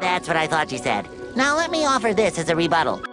That's what I thought you said. Now let me offer this as a rebuttal.